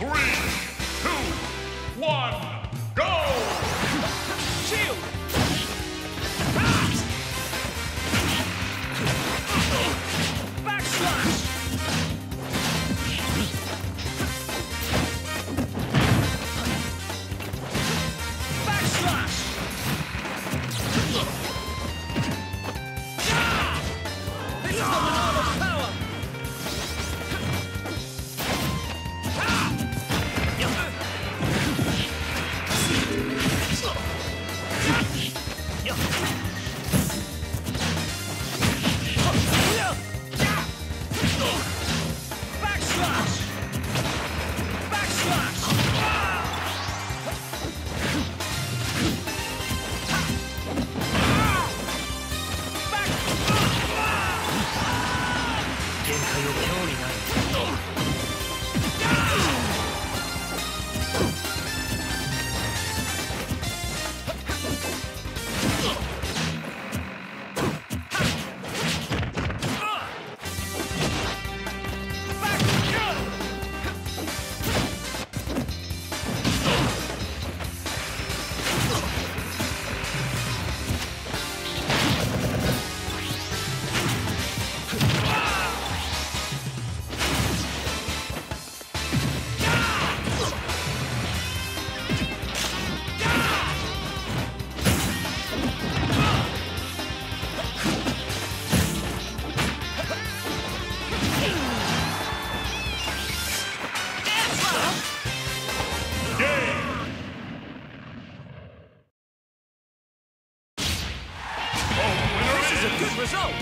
Three, two, one. 限界を興味ない。is a good result.